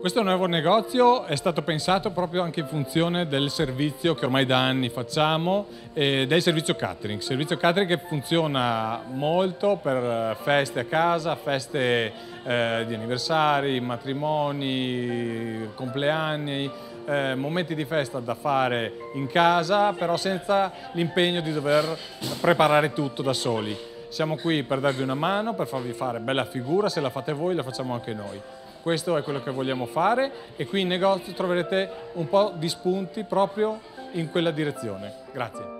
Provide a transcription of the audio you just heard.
Questo nuovo negozio è stato pensato proprio anche in funzione del servizio che ormai da anni facciamo è il servizio catering. Il servizio catering che funziona molto per feste a casa, feste eh, di anniversari, matrimoni, compleanni, eh, momenti di festa da fare in casa, però senza l'impegno di dover preparare tutto da soli. Siamo qui per darvi una mano, per farvi fare bella figura, se la fate voi la facciamo anche noi. Questo è quello che vogliamo fare e qui in negozio troverete un po' di spunti proprio in quella direzione. Grazie.